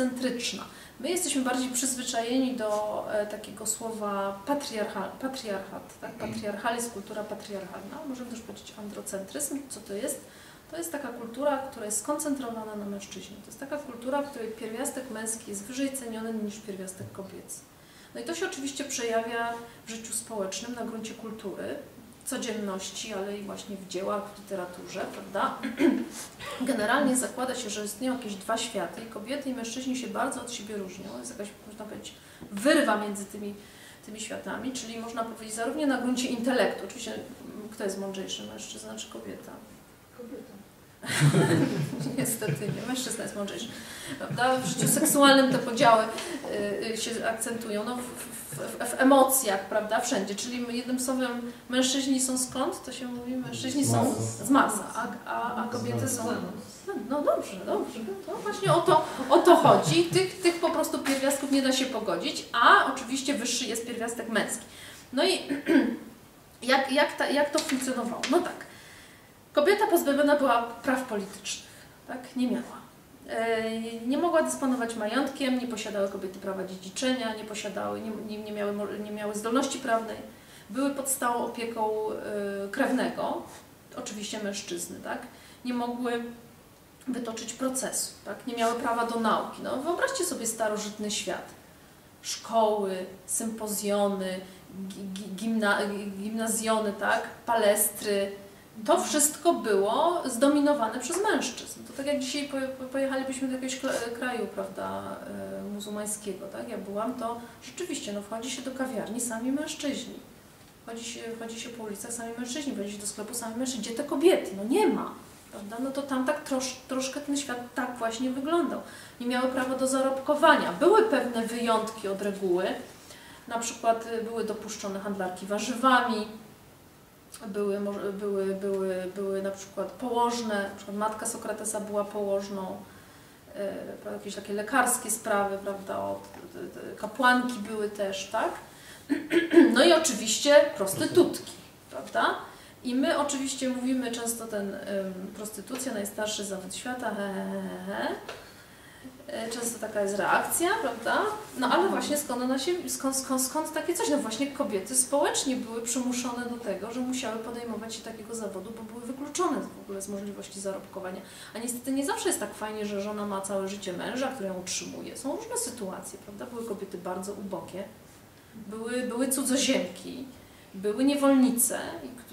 androcentryczna. My jesteśmy bardziej przyzwyczajeni do e, takiego słowa patriarcha, patriarchat. Tak? Patriarchalizm, kultura patriarchalna. Możemy też powiedzieć androcentryzm. Co to jest? To jest taka kultura, która jest skoncentrowana na mężczyźnie. To jest taka kultura, w której pierwiastek męski jest wyżej ceniony niż pierwiastek kobiecy. No i to się oczywiście przejawia w życiu społecznym na gruncie kultury, codzienności, ale i właśnie w dziełach, w literaturze, prawda? Generalnie zakłada się, że istnieją jakieś dwa światy i kobiety i mężczyźni się bardzo od siebie różnią. Jest jakaś, można powiedzieć, wyrwa między tymi, tymi światami, czyli można powiedzieć zarówno na gruncie intelektu, oczywiście kto jest mądrzejszy, mężczyzna czy kobieta? Niestety nie, mężczyzna jest mądrzejszy. Prawda? W życiu seksualnym te podziały y, y, się akcentują. No, w, w, w, emocjach, prawda, wszędzie. Czyli jednym słowem, mężczyźni są skąd? To się mówi, mężczyźni są z Marsa, a, a, a kobiety są... No, no dobrze, dobrze. To właśnie o to, o to chodzi. Tych, tych po prostu pierwiastków nie da się pogodzić, a oczywiście wyższy jest pierwiastek męski. No i jak, jak, ta, jak to funkcjonowało? No tak. Kobieta pozbawiona była praw politycznych, tak? Nie miała. Nie mogła dysponować majątkiem, nie posiadały kobiety prawa dziedziczenia, nie, posiadały, nie, nie, miały, nie miały zdolności prawnej, były pod stałą opieką e, krewnego, oczywiście mężczyzny, tak? nie mogły wytoczyć procesu, tak? nie miały prawa do nauki. No, wyobraźcie sobie starożytny świat. Szkoły, sympozjony, gimna, gimnazjony, tak? palestry, to wszystko było zdominowane przez mężczyzn. To tak jak dzisiaj pojechalibyśmy do jakiegoś kraju, prawda, e, muzułmańskiego, tak? Ja byłam, to rzeczywiście, no wchodzi się do kawiarni sami mężczyźni. Chodzi się, chodzi się po ulicach sami mężczyźni, chodzi się do sklepu sami mężczyźni. Gdzie te kobiety? No nie ma. Prawda? No to tam tak trosz, troszkę ten świat tak właśnie wyglądał. Nie miały prawa do zarobkowania. Były pewne wyjątki od reguły. Na przykład y, były dopuszczone handlarki warzywami, były, były, były, były na przykład położne, na przykład matka Sokratesa była położną, e, jakieś takie lekarskie sprawy, prawda, kapłanki były też, tak? No i oczywiście prostytutki, prawda? I my oczywiście mówimy często ten prostytucja, najstarszy zawód świata, he, he, he, E, często taka jest reakcja, prawda? No ale właśnie skąd, ona się, skąd, skąd, skąd takie coś? No właśnie kobiety społecznie były przymuszone do tego, że musiały podejmować się takiego zawodu, bo były wykluczone w ogóle z możliwości zarobkowania. A niestety nie zawsze jest tak fajnie, że żona ma całe życie męża, który ją utrzymuje. Są różne sytuacje, prawda? Były kobiety bardzo ubogie, były, były cudzoziemki, były niewolnice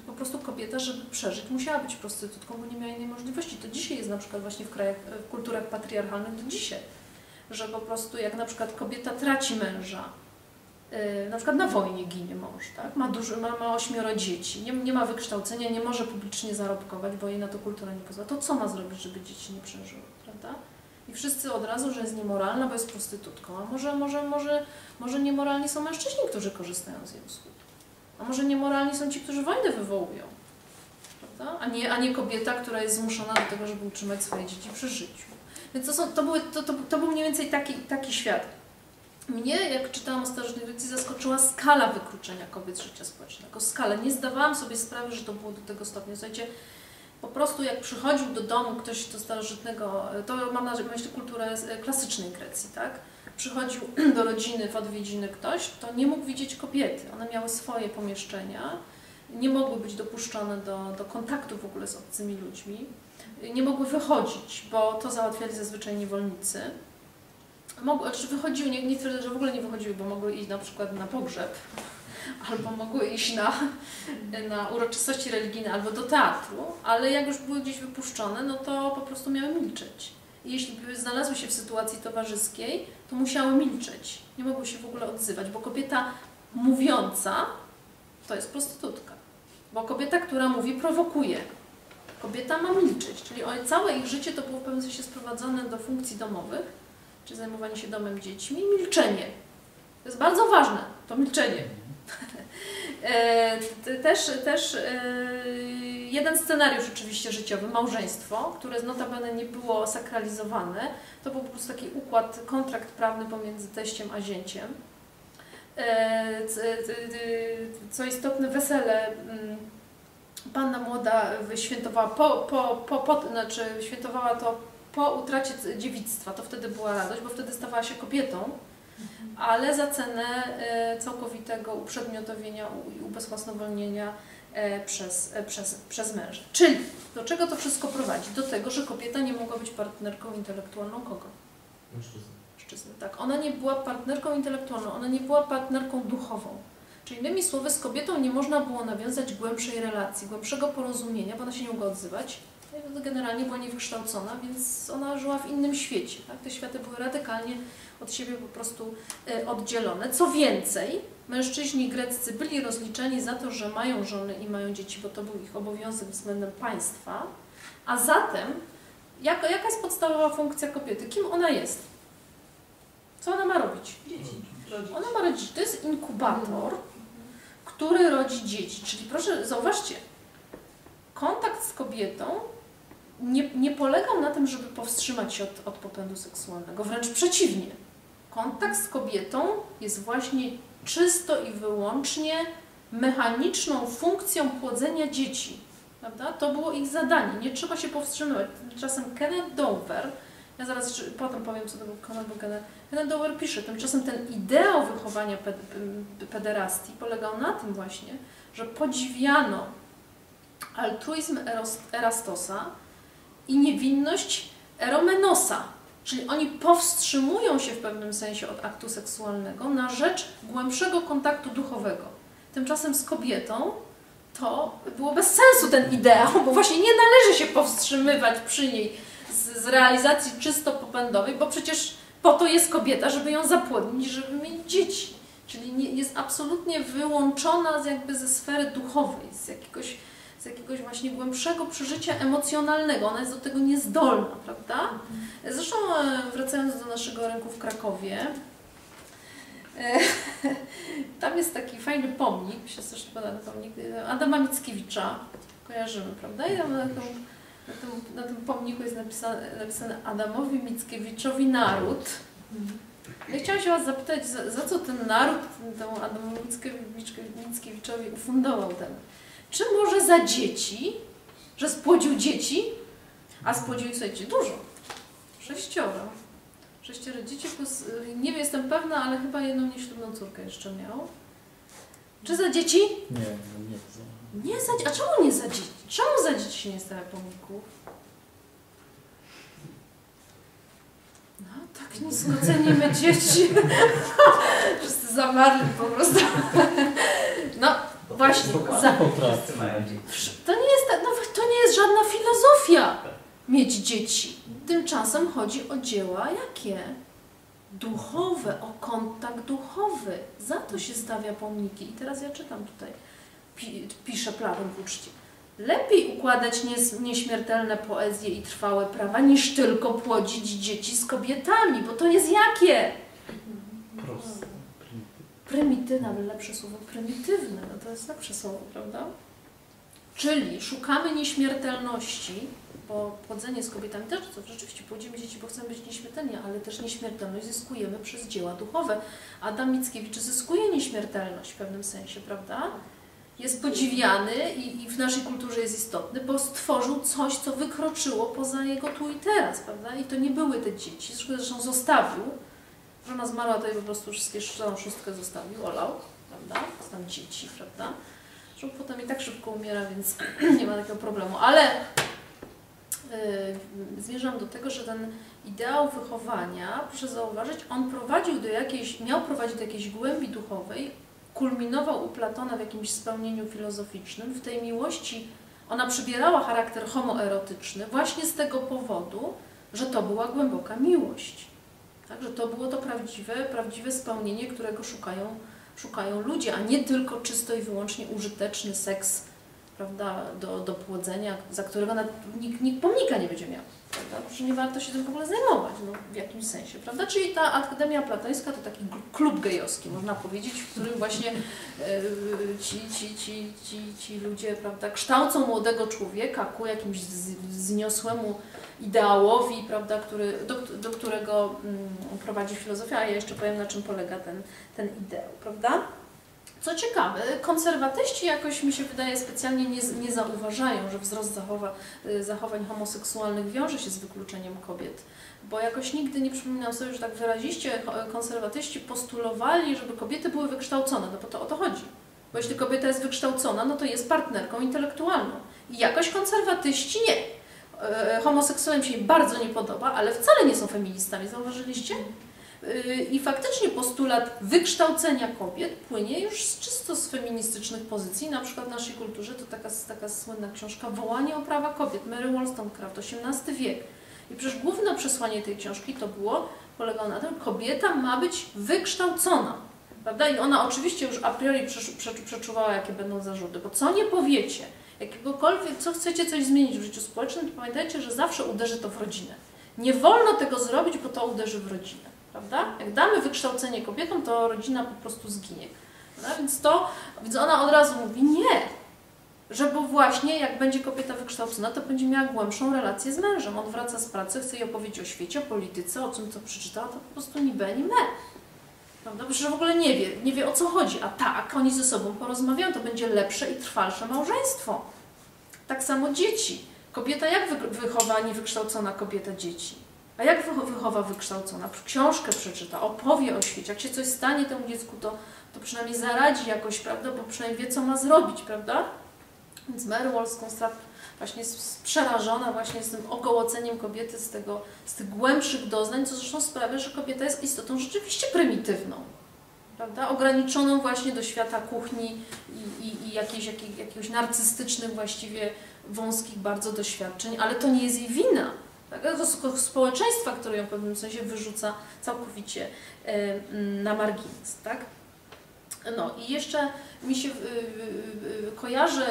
po prostu kobieta, żeby przeżyć, musiała być prostytutką, bo nie miała innej możliwości. To dzisiaj jest na przykład właśnie w krajach, w kulturach patriarchalnych do dzisiaj, że po prostu jak na przykład kobieta traci męża, yy, na przykład na wojnie ginie mąż, tak? ma, dużo, ma, ma ośmioro dzieci, nie, nie ma wykształcenia, nie może publicznie zarobkować, bo jej na to kultura nie pozwala, to co ma zrobić, żeby dzieci nie przeżyły, prawda? I wszyscy od razu, że jest niemoralna, bo jest prostytutką. A może, może, może, może niemoralni są mężczyźni, którzy korzystają z jej usług. A może niemoralni są ci, którzy wojnę wywołują, prawda? A nie, a nie kobieta, która jest zmuszona do tego, żeby utrzymać swoje dzieci przy życiu. Więc to, są, to, były, to, to, to był mniej więcej taki, taki świat. Mnie, jak czytałam o starożytnej Grecji, zaskoczyła skala wykluczenia kobiet z życia społecznego. Skala. Nie zdawałam sobie sprawy, że to było do tego stopnia. Słuchajcie, po prostu jak przychodził do domu ktoś do starożytnego, to mam na myśli kulturę klasycznej Grecji, tak? Przychodził do rodziny w odwiedziny ktoś, to nie mógł widzieć kobiety. One miały swoje pomieszczenia, nie mogły być dopuszczone do, do kontaktu w ogóle z obcymi ludźmi, nie mogły wychodzić, bo to załatwiali zazwyczaj niewolnicy. Mogły, znaczy wychodziły, nie, nie twierdzę, że w ogóle nie wychodziły, bo mogły iść na przykład na pogrzeb, albo mogły iść na, na uroczystości religijne, albo do teatru, ale jak już były gdzieś wypuszczone, no to po prostu miały milczeć jeśli by znalazły się w sytuacji towarzyskiej, to musiały milczeć. Nie mogły się w ogóle odzywać, bo kobieta mówiąca to jest prostytutka. Bo kobieta, która mówi, prowokuje. Kobieta ma milczeć, czyli całe ich życie to było w pewnym sensie sprowadzone do funkcji domowych, czy zajmowanie się domem dziećmi, milczenie. To jest bardzo ważne, to milczenie. E, też, też e, jeden scenariusz oczywiście życiowy, małżeństwo, które notabene nie było sakralizowane, to był po prostu taki układ, kontrakt prawny pomiędzy teściem a zięciem. E, co istotne, wesele mm, panna młoda świętowała po, po, po, po, znaczy świętowała to po utracie dziewictwa, to wtedy była radość, bo wtedy stawała się kobietą, ale za cenę e, całkowitego uprzedmiotowienia i ubezwłasnowolnienia e, przez, e, przez, przez męża. Czyli do czego to wszystko prowadzi? Do tego, że kobieta nie mogła być partnerką intelektualną kogo? Mężczyzny. Tak, ona nie była partnerką intelektualną, ona nie była partnerką duchową. Czyli innymi słowy, z kobietą nie można było nawiązać głębszej relacji, głębszego porozumienia, bo ona się nie mogła odzywać. Generalnie była niewykształcona, więc ona żyła w innym świecie. Tak? Te światy były radykalnie od siebie po prostu e, oddzielone. Co więcej, mężczyźni greccy byli rozliczeni za to, że mają żony i mają dzieci, bo to był ich obowiązek względem państwa. A zatem, jaka, jaka jest podstawowa funkcja kobiety? Kim ona jest? Co ona ma robić? Dzieci. Ona ma rodzić. To jest inkubator, który rodzi dzieci. Czyli proszę, zauważcie, kontakt z kobietą nie, nie polegał na tym, żeby powstrzymać się od, od popędu seksualnego. Wręcz przeciwnie. Kontakt z kobietą jest właśnie czysto i wyłącznie mechaniczną funkcją płodzenia dzieci. Prawda? To było ich zadanie. Nie trzeba się powstrzymywać. Tymczasem Kenneth Dover, ja zaraz potem powiem, co to był Kenneth Dover, Kenneth Dover pisze, tymczasem ten ideał wychowania pederastii polegał na tym właśnie, że podziwiano altruizm Erastosa i niewinność Eromenosa. Czyli oni powstrzymują się w pewnym sensie od aktu seksualnego na rzecz głębszego kontaktu duchowego. Tymczasem z kobietą to było bez sensu ten ideał, bo właśnie nie należy się powstrzymywać przy niej z, z realizacji czysto popędowej, bo przecież po to jest kobieta, żeby ją zapłodnić, żeby mieć dzieci. Czyli nie, jest absolutnie wyłączona z jakby ze sfery duchowej, z jakiegoś, z jakiegoś właśnie głębszego przeżycia emocjonalnego. Ona jest do tego niezdolna, prawda? Zresztą e, wracając do naszego rynku w Krakowie, e, tam jest taki fajny pomnik, się strasznie podoba pomnik, e, Adama Mickiewicza, kojarzymy, prawda? I tam na tym, na tym, na tym pomniku jest napisane, napisane Adamowi Mickiewiczowi naród. Ja chciałam się Was zapytać, za, za co ten naród temu Adamowi Mickiewiczowi ufundował ten? Czy może za dzieci, że spłodził dzieci, a spłodził ich, słuchajcie, dużo. Sześcioro. Sześcioro dzieci plus, y, nie wiem, jestem pewna, ale chyba jedną nieślubną córkę jeszcze miał. Czy za dzieci? Nie, no nie za. Nie za A czemu nie za dzieci? Czemu za dzieci się nie stawia pomników? No, tak nisko cenimy dzieci. Wszyscy zamarli po prostu. Właśnie. Za... To nie jest, no, to nie jest żadna filozofia mieć dzieci. Tymczasem chodzi o dzieła jakie? Duchowe, o kontakt duchowy. Za to się stawia pomniki. I teraz ja czytam tutaj, pisze Platon w uczcie. Lepiej układać nieśmiertelne poezje i trwałe prawa, niż tylko płodzić dzieci z kobietami, bo to jest jakie? Prymitywne, ale lepsze słowo prymitywne, no to jest lepsze słowo, prawda? Czyli szukamy nieśmiertelności, bo płodzenie z kobietami też, to rzeczywiście płodzimy dzieci, bo chcemy być nieśmiertelni, ale też nieśmiertelność zyskujemy przez dzieła duchowe. Adam Mickiewicz zyskuje nieśmiertelność w pewnym sensie, prawda? Jest podziwiany i, i w naszej kulturze jest istotny, bo stworzył coś, co wykroczyło poza jego tu i teraz, prawda? I to nie były te dzieci, zresztą zostawił. Żona zmarła, to po prostu wszystkie, całą szóstkę zostawił, olał, prawda? Tam dzieci, prawda? Zresztą potem i tak szybko umiera, więc nie ma takiego problemu. Ale yy, zmierzam do tego, że ten ideał wychowania, proszę zauważyć, on prowadził do jakiejś, miał prowadzić do jakiejś głębi duchowej, kulminował u Platona w jakimś spełnieniu filozoficznym. W tej miłości ona przybierała charakter homoerotyczny właśnie z tego powodu, że to była głęboka miłość. Tak, że to było to prawdziwe, prawdziwe spełnienie, którego szukają, szukają ludzie, a nie tylko czysto i wyłącznie użyteczny seks prawda, do, do płodzenia, za którego nikt, nikt pomnika nie będzie miał. Prawda? Że nie warto się tym w ogóle zajmować no, w jakimś sensie. Prawda? Czyli ta Akademia Platońska to taki klub gejowski, można powiedzieć, w którym właśnie e, ci, ci, ci, ci, ci ludzie prawda, kształcą młodego człowieka ku jakimś zniosłemu ideałowi, prawda, który, do, do którego mm, prowadzi filozofia, a ja jeszcze powiem, na czym polega ten, ten ideał. Prawda? Co ciekawe, konserwatyści jakoś mi się wydaje specjalnie nie, nie zauważają, że wzrost zachowa, y, zachowań homoseksualnych wiąże się z wykluczeniem kobiet. Bo jakoś nigdy nie przypominam sobie, że tak wyraziście konserwatyści postulowali, żeby kobiety były wykształcone, no bo to o to chodzi. Bo jeśli kobieta jest wykształcona, no to jest partnerką intelektualną. I jakoś konserwatyści nie. E, homoseksualnym się bardzo nie podoba, ale wcale nie są feministami, zauważyliście? E, I faktycznie postulat wykształcenia kobiet płynie już z, czysto z feministycznych pozycji. Na przykład w naszej kulturze to taka, taka słynna książka Wołanie o prawa kobiet, Mary Wollstonecraft, XVIII wiek. I przecież główne przesłanie tej książki to było, polegało na tym, kobieta ma być wykształcona. Prawda? I ona oczywiście już a priori przeczuwała, jakie będą zarzuty, bo co nie powiecie, jakiegokolwiek, co chcecie coś zmienić w życiu społecznym, to pamiętajcie, że zawsze uderzy to w rodzinę. Nie wolno tego zrobić, bo to uderzy w rodzinę. Prawda? Jak damy wykształcenie kobietom, to rodzina po prostu zginie. Prawda? Więc to, więc ona od razu mówi nie, że bo właśnie jak będzie kobieta wykształcona, to będzie miała głębszą relację z mężem. On wraca z pracy, chce jej opowiedzieć o świecie, o polityce, o tym, co przeczytała, to po prostu ni be, ni me. Prawda? Że w ogóle nie wie, nie wie o co chodzi. A tak, oni ze sobą porozmawiają, to będzie lepsze i trwalsze małżeństwo. Tak samo dzieci. Kobieta jak wychowa niewykształcona kobieta dzieci? A jak wychowa wykształcona? Książkę przeczyta, opowie o świecie. Jak się coś stanie temu dziecku, to, to przynajmniej zaradzi jakoś, prawda? Bo przynajmniej wie, co ma zrobić, prawda? Więc Mary Wollstonecraft właśnie jest przerażona właśnie z tym ogołoceniem kobiety, z, tego, z tych głębszych doznań, co zresztą sprawia, że kobieta jest istotą rzeczywiście prymitywną. Prawda? Ograniczoną właśnie do świata kuchni i, i, i jakiejś, jakiej, jakiegoś narcystycznych właściwie wąskich bardzo doświadczeń, ale to nie jest jej wina. Tak? To społeczeństwa, które ją w pewnym sensie wyrzuca całkowicie na margines. Tak? No i jeszcze mi się y, y, y, kojarzy,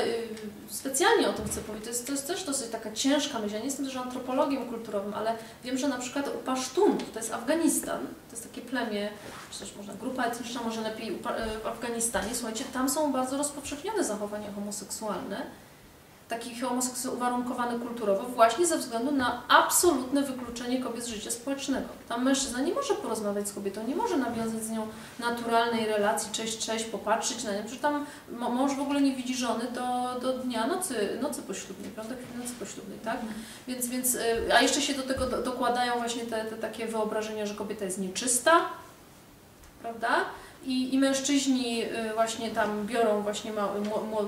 specjalnie o tym chcę powiedzieć, to jest, to jest też dosyć taka ciężka myśl. Ja nie jestem też antropologiem kulturowym, ale wiem, że na przykład u Pasztunów, to jest Afganistan, to jest takie plemię, czy też można, grupa etniczna może lepiej w Afganistanie, słuchajcie, tam są bardzo rozpowszechnione zachowania homoseksualne taki homoseksualizm uwarunkowany kulturowo właśnie ze względu na absolutne wykluczenie kobiet z życia społecznego. Tam mężczyzna nie może porozmawiać z kobietą, nie może nawiązać z nią naturalnej relacji, cześć, cześć, popatrzeć na nią, przecież tam mąż w ogóle nie widzi żony do, do dnia nocy, nocy poślubnej, prawda? Nocy poślubnej, tak? Więc, więc, y, a jeszcze się do tego dokładają właśnie te, te takie wyobrażenia, że kobieta jest nieczysta, prawda? I, I mężczyźni y, właśnie tam biorą właśnie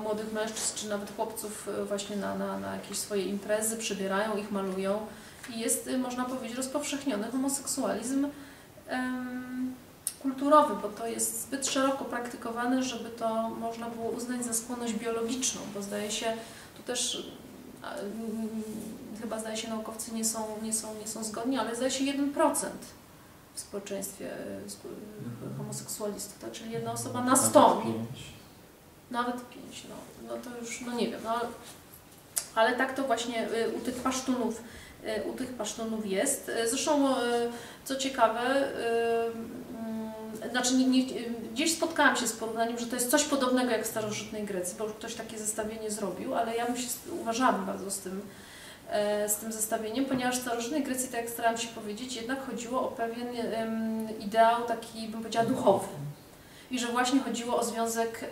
młodych mężczyzn, czy nawet chłopców y, właśnie na, na, na jakieś swoje imprezy, przybierają ich, malują. I jest, y, można powiedzieć, rozpowszechniony homoseksualizm um, kulturowy, bo to jest zbyt szeroko praktykowane, żeby to można było uznać za skłonność biologiczną, bo zdaje się, tu też chyba zdaje się naukowcy nie są, nie są, nie są zgodni, ale zdaje się 1% w społeczeństwie e, mhm. homoseksualistów, tak? czyli jedna osoba na sto. Nawet pięć, no, no to już, no nie wiem, no, ale tak to właśnie e, u tych pasztunów, e, u tych pasztunów jest. Zresztą, co ciekawe, mm, znaczy nie, nie, gdzieś spotkałam się z porównaniem, że to jest coś podobnego jak w starożytnej Grecji, bo już ktoś takie zestawienie zrobił, ale ja bym się, uważałam bardzo z tym E, z tym zestawieniem, ponieważ starożytnej Grecji, tak jak starałam się powiedzieć, jednak chodziło o pewien ideał taki, bym powiedziała, duchowy. I że właśnie chodziło o związek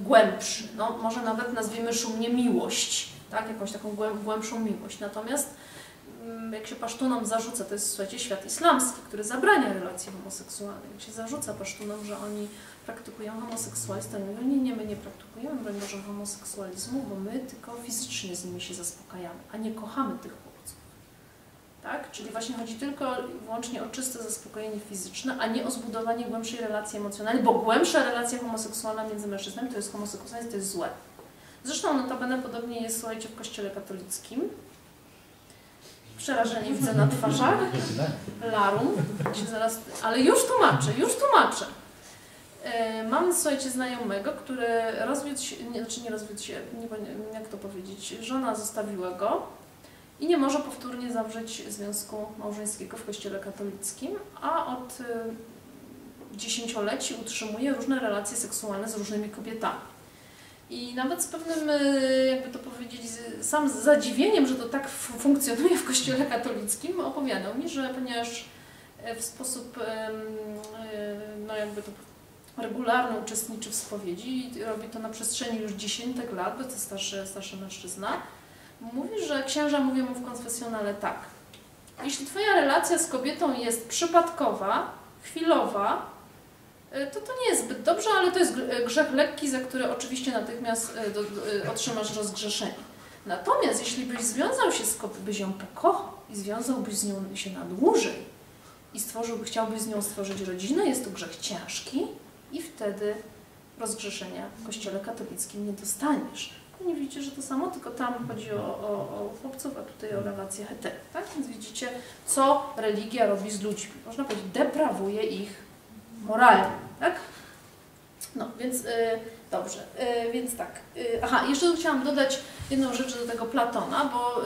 głębszy, no, może nawet nazwijmy szumnie miłość, tak? jakąś taką głębszą miłość. Natomiast jak się pasztunom zarzuca, to jest słuchajcie, świat islamski, który zabrania relacji homoseksualnych, jak się zarzuca pasztunom, że oni praktykują homoseksualizm, to mówią, nie, nie, my nie praktykujemy broń Boże homoseksualizmu, bo my tylko fizycznie z nimi się zaspokajamy, a nie kochamy tych chłopców. Tak? Czyli właśnie chodzi tylko i wyłącznie o czyste zaspokojenie fizyczne, a nie o zbudowanie głębszej relacji emocjonalnej, bo głębsza relacja homoseksualna między mężczyznami to jest homoseksualizm, to jest złe. Zresztą notabene podobnie jest, słuchajcie, w kościele katolickim. Przerażenie widzę na twarzach. Larum. Zaraz, ale już tłumaczę, już tłumaczę. E, mam, słuchajcie, znajomego, który rozwiódł się, nie, znaczy nie rozwiódł się, nie, jak to powiedzieć, żona zostawiła go i nie może powtórnie zawrzeć związku małżeńskiego w kościele katolickim, a od e, dziesięcioleci utrzymuje różne relacje seksualne z różnymi kobietami. I nawet z pewnym, e, jakby to powiedzieć, sam zadziwieniem, że to tak funkcjonuje w kościele katolickim, opowiadał mi, że ponieważ w sposób, no jakby to regularnie uczestniczy w spowiedzi i robi to na przestrzeni już dziesiątek lat, bo to starszy, starszy mężczyzna, mówi, że księża mówią mu w konfesjonale tak. Jeśli Twoja relacja z kobietą jest przypadkowa, chwilowa, y, to to nie jest zbyt dobrze, ale to jest grzech lekki, za który oczywiście natychmiast y, do, do, otrzymasz rozgrzeszenie. Natomiast jeśli byś związał się z kobietą, byś ją pokochał i związałbyś z nią się na dłużej i stworzyłby, chciałbyś z nią stworzyć rodzinę, jest to grzech ciężki i wtedy rozgrzeszenia w kościele katolickim nie dostaniesz. Nie widzicie, że to samo, tylko tam chodzi o, o, o chłopców, a tutaj o relacje hetero. Tak? Więc widzicie, co religia robi z ludźmi. Można powiedzieć, deprawuje ich moralnie. Tak? No, więc y, dobrze, y, więc tak. Y, aha, jeszcze chciałam dodać jedną rzecz do tego Platona, bo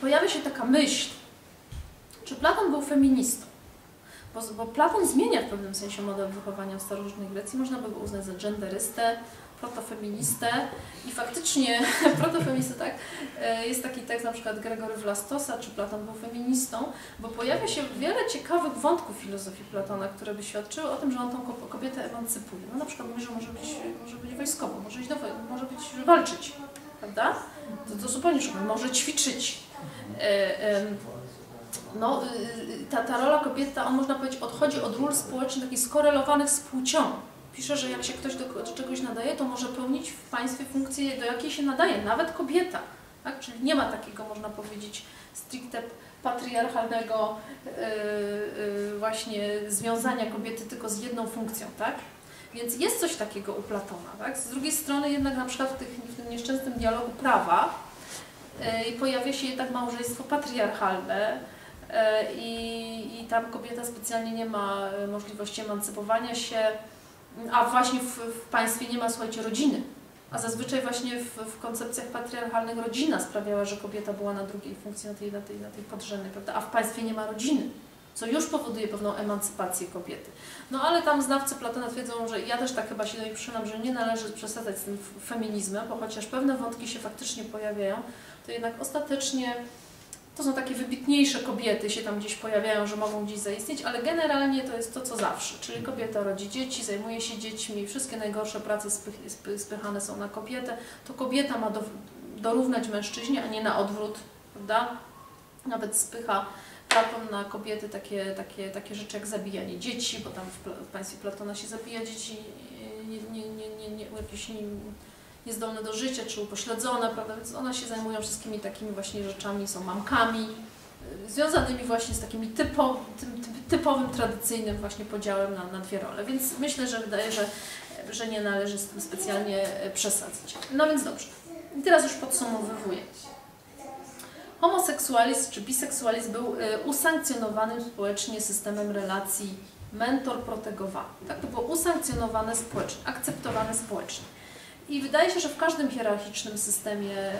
pojawia się taka myśl, czy Platon był feministą. Bo, bo Platon zmienia w pewnym sensie model wychowania w starożytnej Grecji. Można by go uznać za genderystę, protofeministę i faktycznie protofeministę, tak, e, jest taki tekst na przykład Gregory Vlastosa, czy Platon był feministą, bo pojawia się wiele ciekawych wątków filozofii Platona, które by świadczyły o tym, że on tą kobietę emancypuje. No na przykład mówi, że może być, może być wojskową, może iść do może być walczyć, prawda? To, to zupełnie szukam, może ćwiczyć. No, y, y, ta, ta rola kobieta, on można powiedzieć, odchodzi od ról społecznych takich skorelowanych z płcią pisze, że jak się ktoś do, do, czegoś nadaje, to może pełnić w państwie funkcję, do jakiej się nadaje, nawet kobieta. Tak? Czyli nie ma takiego, można powiedzieć, stricte patriarchalnego yy, yy, właśnie związania kobiety tylko z jedną funkcją, tak? Więc jest coś takiego u Platona, tak? Z drugiej strony jednak na przykład w, tych, w tym nieszczęsnym dialogu prawa yy, pojawia się jednak małżeństwo patriarchalne, i, i tam kobieta specjalnie nie ma możliwości emancypowania się, a właśnie w, w państwie nie ma, słuchajcie, rodziny. A zazwyczaj właśnie w, w, koncepcjach patriarchalnych rodzina sprawiała, że kobieta była na drugiej funkcji, na tej, na tej, na tej podrzędnej, prawda? A w państwie nie ma rodziny, co już powoduje pewną emancypację kobiety. No ale tam znawcy Platona twierdzą, że ja też tak chyba się do nich przynam, że nie należy przesadzać z tym feminizmem, bo chociaż pewne wątki się faktycznie pojawiają, to jednak ostatecznie to są takie wybitniejsze kobiety, się tam gdzieś pojawiają, że mogą gdzieś zaistnieć, ale generalnie to jest to, co zawsze. Czyli kobieta rodzi dzieci, zajmuje się dziećmi, wszystkie najgorsze prace spych, spychane są na kobietę. To kobieta ma do, dorównać mężczyźnie, a nie na odwrót, prawda? Nawet spycha Platon na kobiety takie, takie, takie rzeczy jak zabijanie dzieci, bo tam w, w państwie Platona się zabija dzieci nie, nie, nie, nie, nie, nie, niezdolne do życia, czy upośledzone, prawda? Więc one się zajmują wszystkimi takimi właśnie rzeczami, są mamkami, y, związanymi właśnie z takimi typo, tym, typowym, tradycyjnym właśnie podziałem na, na dwie role. Więc myślę, że wydaje, że, że nie należy z tym specjalnie e, przesadzić. No więc dobrze. I teraz już podsumowuję. Homoseksualizm czy biseksualizm był e, usankcjonowanym społecznie systemem relacji mentor-protegowany. Tak, to było usankcjonowane społecznie, akceptowane społecznie. I wydaje się, że w każdym hierarchicznym systemie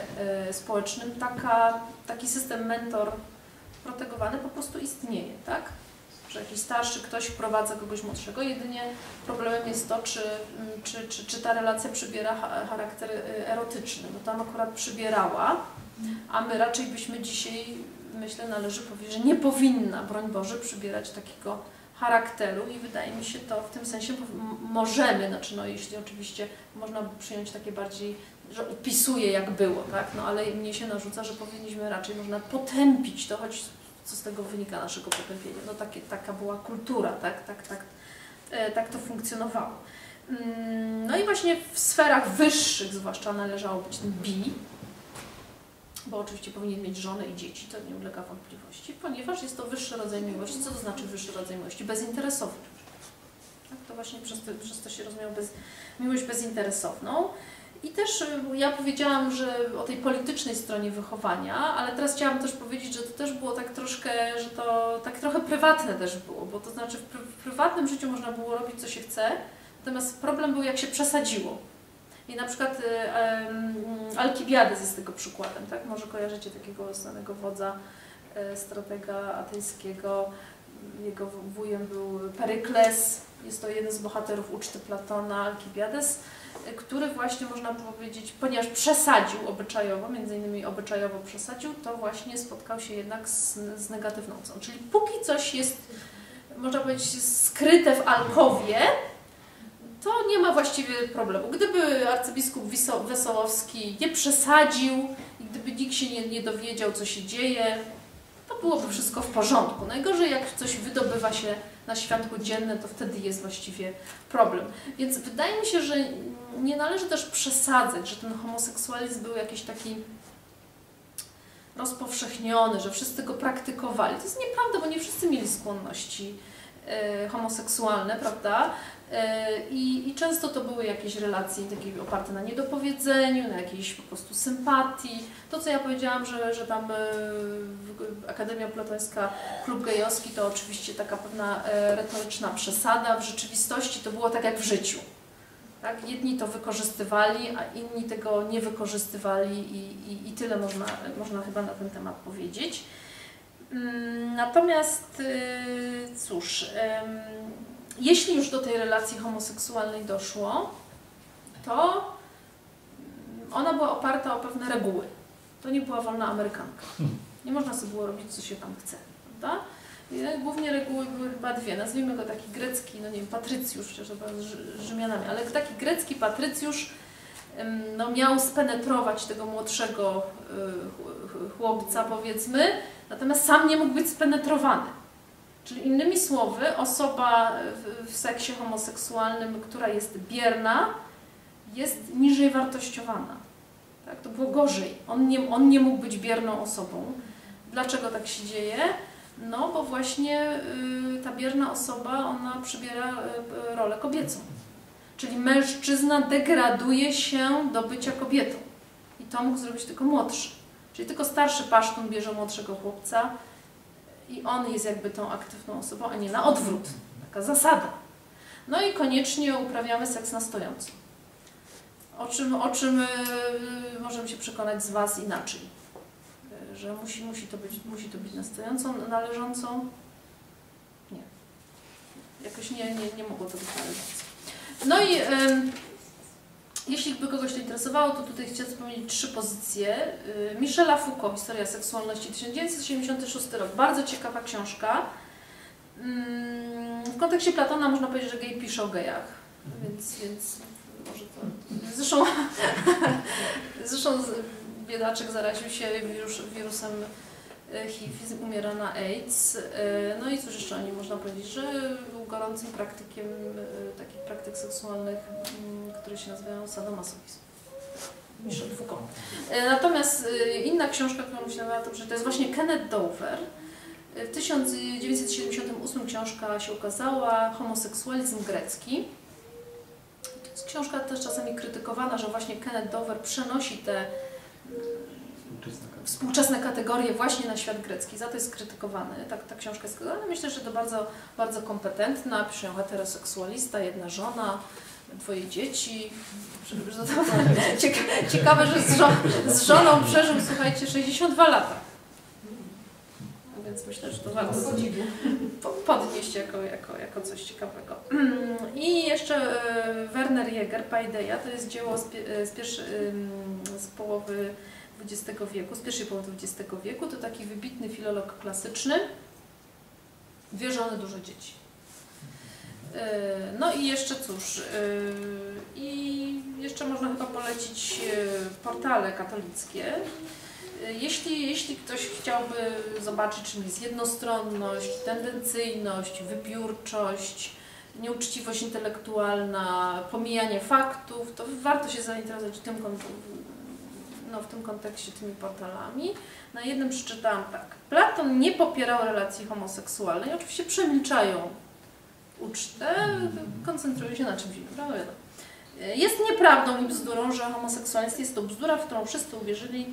y, społecznym taka, taki system mentor protegowany po prostu istnieje, tak? Że jakiś starszy ktoś wprowadza kogoś młodszego, jedynie problemem jest to, czy, mm, czy, czy, czy ta relacja przybiera charakter y, erotyczny, bo tam akurat przybierała, a my raczej byśmy dzisiaj, myślę, należy powiedzieć, że nie powinna, broń Boże, przybierać takiego charakteru i wydaje mi się to w tym sensie możemy, znaczy no jeśli oczywiście można by przyjąć takie bardziej, że opisuje jak było, tak, no ale mnie się narzuca, że powinniśmy raczej można potępić to, choć co z tego wynika naszego potępienia, no takie, taka była kultura, tak, tak, tak, e, tak to funkcjonowało. Mm, no i właśnie w sferach wyższych zwłaszcza należało być tym bi, bo oczywiście powinien mieć żonę i dzieci, to nie ulega wątpliwości, ponieważ jest to wyższy rodzaj miłości. Co to znaczy wyższy rodzaj miłości? Bezinteresowny. Tak, to właśnie przez to, przez to się rozumiał bez, miłość bezinteresowną. I też y, ja powiedziałam, że o tej politycznej stronie wychowania, ale teraz chciałam też powiedzieć, że to też było tak troszkę, że to tak trochę prywatne też było, bo to znaczy w, pr w prywatnym życiu można było robić co się chce, natomiast problem był jak się przesadziło. I na przykład y, Alkibiades jest tego przykładem, tak? Może kojarzycie takiego znanego wodza, y, stratega atejskiego. Jego wujem był Perykles, jest to jeden z bohaterów uczty Platona, Alkibiades, y, który właśnie można powiedzieć, ponieważ przesadził obyczajowo, między innymi obyczajowo przesadził, to właśnie spotkał się jednak z, z negatywną Czyli póki coś jest można powiedzieć, skryte w alkowie, to nie ma właściwie problemu. Gdyby arcybiskup Wesołowski nie przesadził gdyby nikt się nie, nie dowiedział, co się dzieje, to byłoby wszystko w porządku. Najgorzej, jak coś wydobywa się na światło dzienne, to wtedy jest właściwie problem. Więc wydaje mi się, że nie należy też przesadzać, że ten homoseksualizm był jakiś taki rozpowszechniony, że wszyscy go praktykowali. To jest nieprawda, bo nie wszyscy mieli skłonności homoseksualne, prawda? E, I, I, często to były jakieś relacje takie oparte na niedopowiedzeniu, na jakiejś po prostu sympatii. To, co ja powiedziałam, że, że tam e, Akademia Platońska, klub gejowski, to oczywiście taka pewna retoryczna przesada. W rzeczywistości to było tak jak w życiu. Tak? Jedni to wykorzystywali, a inni tego nie wykorzystywali i, i, i tyle można, można chyba na ten temat powiedzieć. Mm, natomiast y, cóż, jeśli już do tej relacji homoseksualnej doszło, to ona była oparta o pewne reguły. To nie była wolna Amerykanka. Nie można sobie było robić, co się tam chce. Prawda? Głównie reguły były chyba dwie. Nazwijmy go taki grecki, no nie wiem, patrycjusz, chociaż z Rzymianami, ale taki grecki patrycjusz no, miał spenetrować tego młodszego y, chłopca, powiedzmy, natomiast sam nie mógł być spenetrowany. Czyli innymi słowy, osoba w, seksie homoseksualnym, która jest bierna, jest niżej wartościowana. Tak? To było gorzej. On nie, on nie mógł być bierną osobą. Dlaczego tak się dzieje? No, bo właśnie y, ta bierna osoba, ona przybiera y, rolę kobiecą. Czyli mężczyzna degraduje się do bycia kobietą. I to mógł zrobić tylko młodszy. Czyli tylko starszy pasztun bierze młodszego chłopca i on jest jakby tą aktywną osobą, a nie na odwrót. Taka zasada. No i koniecznie uprawiamy seks na stojąco. O czym, o czym yy, możemy się przekonać z Was inaczej że musi, musi, to być, musi to być na stojącą, należącą. Nie. Jakoś nie, nie, nie mogło to być należące. No i y, jeśli by kogoś to interesowało, to tutaj chciałam wspomnieć trzy pozycje. Y, Michela Foucault, Historia seksualności, 1976 rok. Bardzo ciekawa książka. Y, w kontekście Platona można powiedzieć, że gej pisze o gejach. Więc, więc może to... Zresztą, zresztą biedaczek zaraził się wirus, wirusem HIV, umiera na AIDS. E, no i cóż jeszcze o nim można powiedzieć, że był gorącym praktykiem e, takich praktyk seksualnych, mm, które się nazywają sadomasochizm. Michel Foucault. Natomiast inna książka, którą się nazywa, to jest właśnie Kenneth Dover. W 1978 książka się ukazała, Homoseksualizm grecki. To jest książka też czasami krytykowana, że właśnie Kenneth Dover przenosi te współczesne kategorie właśnie na świat grecki. Za to jest krytykowany. Tak, ta książka jest krytykowana. Myślę, że to bardzo, bardzo kompetentna. Pisze heteroseksualista, jedna żona, dwoje dzieci. Ciekawe, że z, żon z żoną przeżył, słuchajcie, 62 lata. Więc myślę, że to warto podnieść jako, jako, jako coś ciekawego. I jeszcze e, Werner Jäger, Paideia, to jest dzieło z, z, pierwszy, z połowy XX wieku, z pierwszej połowy XX wieku, to taki wybitny filolog klasyczny, wierzony dużo dzieci. E, no i jeszcze cóż, e, i jeszcze można chyba polecić e, portale katolickie. Jeśli, jeśli ktoś chciałby zobaczyć, czym jest jednostronność, tendencyjność, wybiórczość, nieuczciwość intelektualna, pomijanie faktów, to warto się zainteresować tym no, w tym kontekście tymi portalami. Na jednym przeczytałam tak. Platon nie popierał relacji homoseksualnej. Oczywiście przemilczają ucztę, koncentrują się na czymś innym. Prawda? Jest nieprawdą i bzdurą, że homoseksualizm jest to bzdura, w którą wszyscy uwierzyli,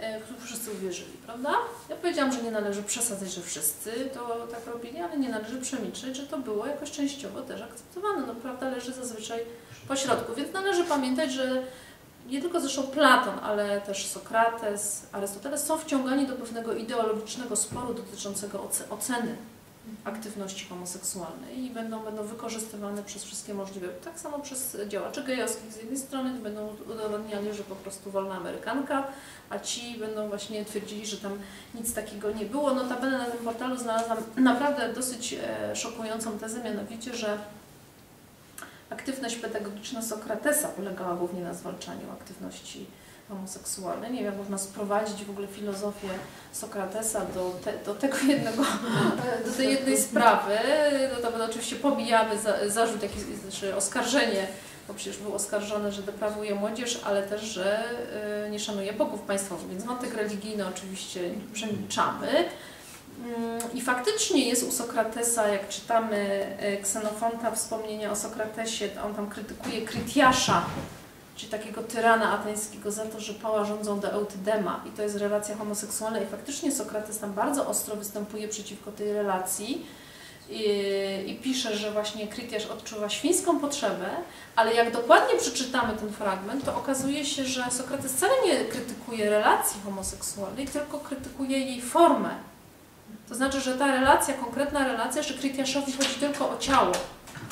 e, w którą wszyscy uwierzyli, prawda? Ja powiedziałam, że nie należy przesadzać, że wszyscy to tak robili, ale nie należy przemilczeć, że to było jakoś częściowo też akceptowane. No prawda leży zazwyczaj po środku, więc należy pamiętać, że nie tylko zresztą Platon, ale też Sokrates, Arystoteles są wciągani do pewnego ideologicznego sporu dotyczącego oceny aktywności homoseksualnej i będą, będą wykorzystywane przez wszystkie możliwe, tak samo przez działaczy gejowskich z jednej strony, będą udowadniali, że po prostu wolna Amerykanka, a ci będą właśnie twierdzili, że tam nic takiego nie było. Notabene na tym portalu znalazłam naprawdę dosyć e, szokującą tezę, mianowicie, że aktywność pedagogiczna Sokratesa polegała głównie na zwalczaniu aktywności homoseksualnej. Nie wiem, jak można sprowadzić w ogóle filozofię Sokratesa do, te, do tego jednego, do tej jednej sprawy. No to oczywiście pomijamy za, zarzut, jakiś, znaczy oskarżenie, bo przecież był oskarżony, że deprawuje młodzież, ale też, że y, nie szanuje bogów państwowych, więc wątek religijny oczywiście przemilczamy. Mm, I faktycznie jest u Sokratesa, jak czytamy Ksenofonta wspomnienia o Sokratesie, on tam krytykuje Krytiasza, czyli takiego tyrana ateńskiego za to, że pała rządzą do Eutydema i to jest relacja homoseksualna i faktycznie Sokrates tam bardzo ostro występuje przeciwko tej relacji i, i pisze, że właśnie Krytiasz odczuwa świńską potrzebę, ale jak dokładnie przeczytamy ten fragment, to okazuje się, że Sokrates wcale nie krytykuje relacji homoseksualnej, tylko krytykuje jej formę. To znaczy, że ta relacja, konkretna relacja, że Krytiaszowi chodzi tylko o ciało,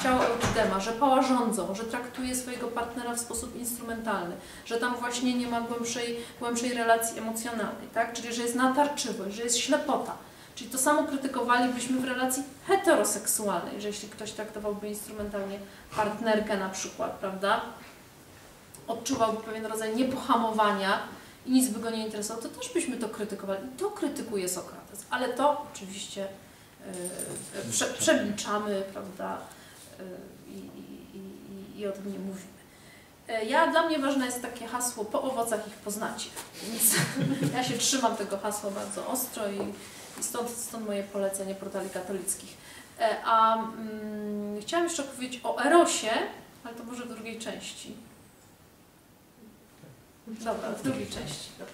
ciało Eutydema, że pała rządzą, że traktuje swojego partnera w sposób instrumentalny, że tam właśnie nie ma głębszej, głębszej relacji emocjonalnej, tak? czyli że jest natarczywość, że jest ślepota. Czyli to samo krytykowalibyśmy w relacji heteroseksualnej, że jeśli ktoś traktowałby instrumentalnie partnerkę na przykład, prawda, odczuwałby pewien rodzaj niepohamowania i nic by go nie interesowało, to też byśmy to krytykowali. I to krytykuje Sokrates, ale to oczywiście yy, prze, przemilczamy, prawda, i, i, i, i o tym nie mówimy. Ja, dla mnie ważne jest takie hasło, po owocach ich poznacie, więc ja się trzymam tego hasła bardzo ostro i, i stąd, stąd moje polecenie portali katolickich. A mm, chciałam jeszcze powiedzieć o Erosie, ale to może w drugiej części. Dobra, w drugiej części. Dobra.